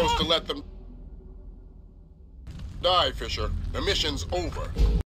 supposed to let them die, Fisher. The mission's over.